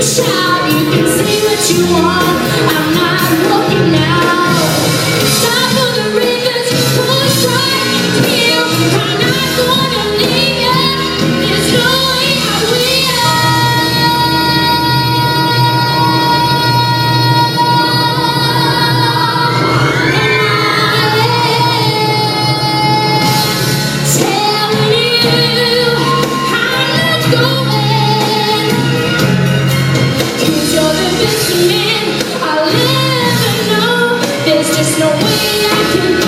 you can say what you want. There's just no way I can